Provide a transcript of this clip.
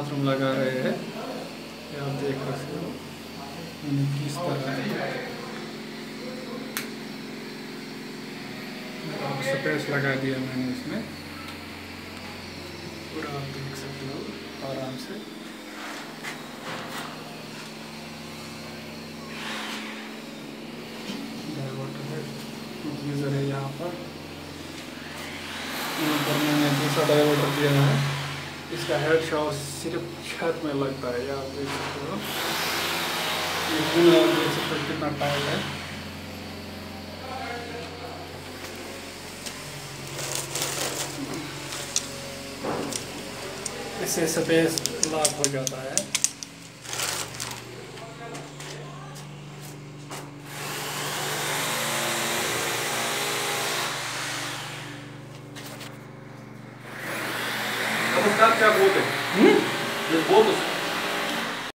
Bathroom लगा रहे हैं। ये आप देख रहे हो। किस तरह स्पेस लगा दिया मैंने इसमें। पूरा आप देख सकते हो, आराम से। डाइवर्टर यहाँ पर। यहाँ पर मैंने दूसरा डाइवर्टर दिया है। इसका हेड शॉट सिर्फ़ छत में लगता है ये आप देख सकते ये पुल देख सकते हो कितना टाइट है। इससे स्पेस लाभ हो जाता है। buscar até a gota. Hum?